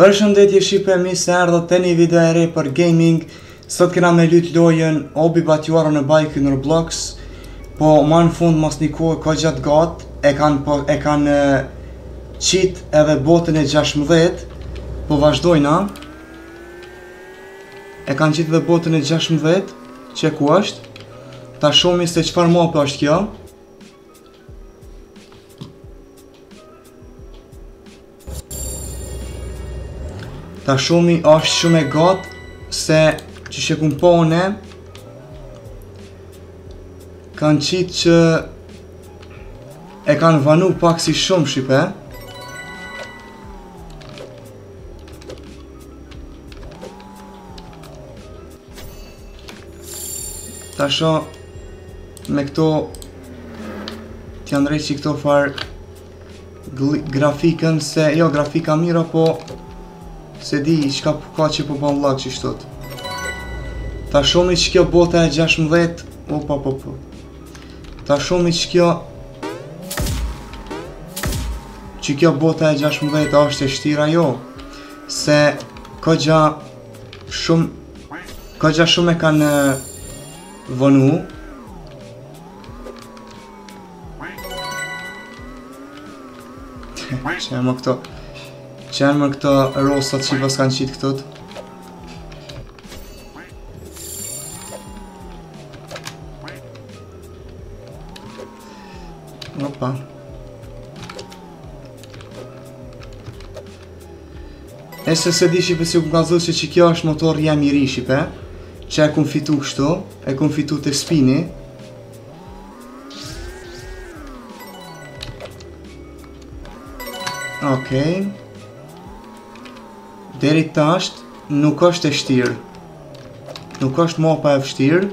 Përshëndetje shqipe mirë se erdhët te një video e re për gaming Sot kena me lyt lojën Obby But You're On a Bike në Roblox Po ma në fund mas një kohe kaq të gatë E kanë po e kanë qit edhe botën e 16 Po vazhdojna E kanë qit edhe botën e 16 Qe ku është Ta shohmi se çfarë mape është kjo Ta shohmi është shumë e gatë se qysh e kum po e kanë qitë që e kanë vanu pak si shumë shqipe Ta shohmi Me këto ta ndreq këto farë grafikën se jo grafika e mirë po s'e di çka po ka që po bon lag qishtu ta shohmi qikjo bota e 16 o po po po ta shohmi qikjo qikjo bota e 16 a është e vshtirë a jo se kogja shumë kogja shumë e kanë Vonu Qe me këto Qe me këto rosat që i paskan qitë këta Opa. E se s'e di shqipe si kum gazu se qikjo është motori jam i ri shqipe Qe e kum fitu kështu, e kum fitu te spini Okej Deri tasht nuk është e vshtirë Nuk është mapa e vështirë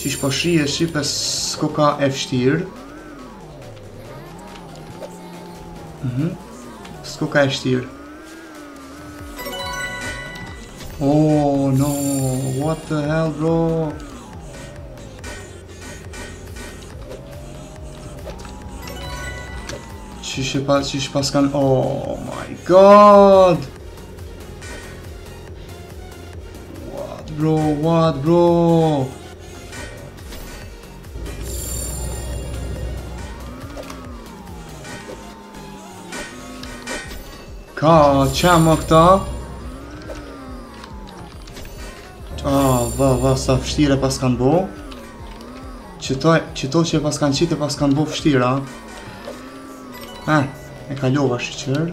Qysh po shihe shqipe s'koka e vështirë mhm. S'koka e vështirë Oh no, what the hell bro Qysh pa, qysh paskan, oh my god What bro, what bro? Ka, qa me këta? Qa, va, va, sa fështirë paskan bo? Qëto, qëto që paskan qitë paskan bo fështira? Ha, e kalova shyqyr.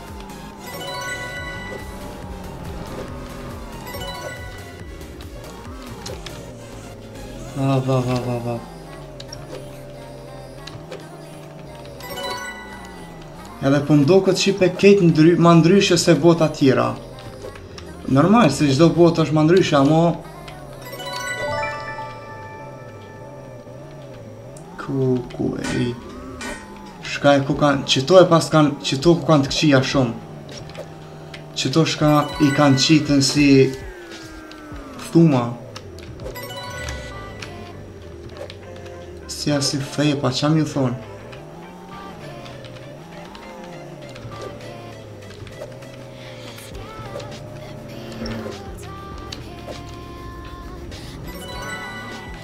Va, va, va, va, va. Edhe po m'doket si pe ket ndry, ma ndryshe se bota tjera. Normal, se çdo botë është ma ndryshe, amo... Ku, ku, e... Shka e kokan, qëto e paskan, qëto kokan të këqija shumë. Qëto shka i kanë qitun si... Thuma. Si asë i fejë, pa qa me i thonë.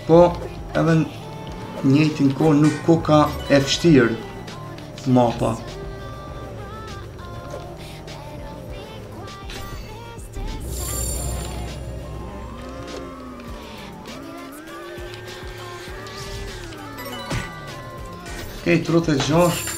Po, edhe njëjtën kohë nuk koka e fështirë mapa. Kej, trote gjashtë.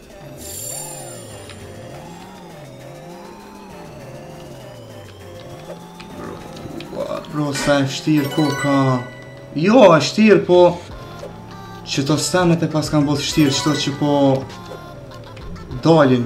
Bro, sa e fshtirë koka... Jo, e fshtirë, po... Qëto stemet e paskan bo t'fshtirë, qëto që po... Dalin.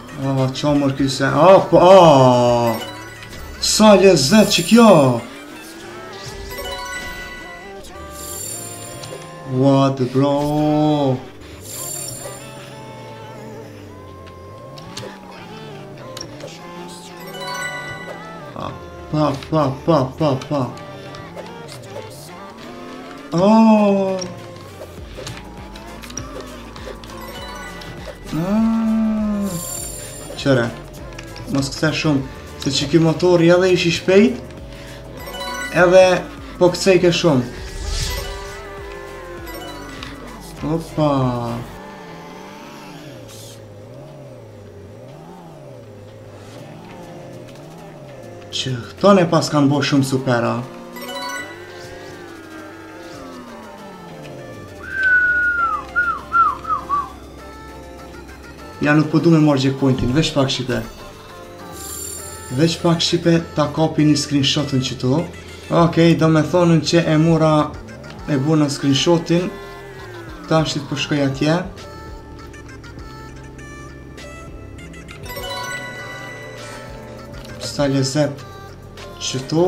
Ah, qa more kjo se... Ah, pa... Po, ah. Sa lezet qëkjo! What the bro? Ah, pa, pa, pa, pa, pa. Oh! Ah, qëre Mos kce shumë Se qëky motori edhe ish i shpejt Edhe Po kcejke shumë Opa Qëto e paskan bo shumë supera Ja nuk po du me marrë checkpointin, veç pak shqipe. Veç pak shqipe ta kapi një screenshot qitu. Ok, domethonë që e mura e buna screenshotin. Tashti po shkoj atje. Sa lezet qitu.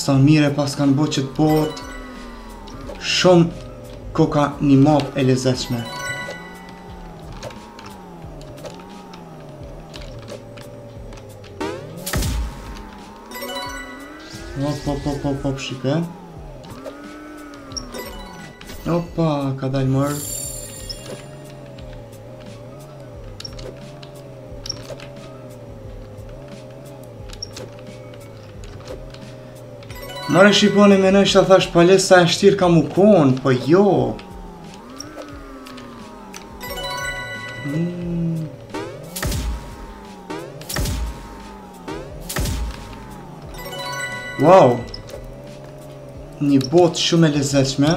Sa mirë e paskan bo qet botë Shumë koka një map e lezetshme Hop, hop, hop, hop, hop, shqipe Opa, kadal mor More shqipo unë menojsha thash pale sa e shtirë ka mu konë, po jo. Mm. Wow. Një botë shumë e lezetshme.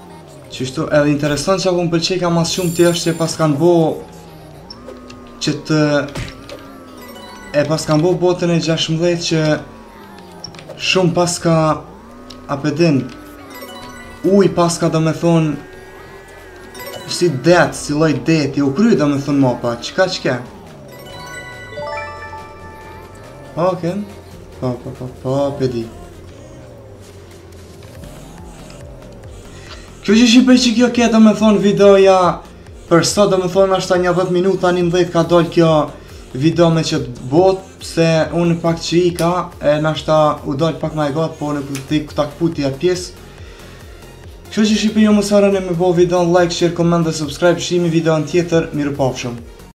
Qështu edhe interesant çka po më pëlqejka ma së shumti është që e paskan bo qet e paskan bo botën e 16 që shumë paska a p'e din uj paska domethonë si det, si lloj deti, u kry domethonë mapa, çka çka? Oke, pa pa pa pa pedi Kshtu që shqipo qikjo ke domethonë videoja Për sot domethonë nashta nja 10 minuta 11 ka dollë kjo video me qet botë Se unë pak që i ka e nashta u dollë pak ma e gotë Po në këtë të dikë këta këputi e pjesë Kshtu që shqipe ju mos harroni me bo videon like, share, comment dhe subscribe Shihemi videon tjetër, mirupafshim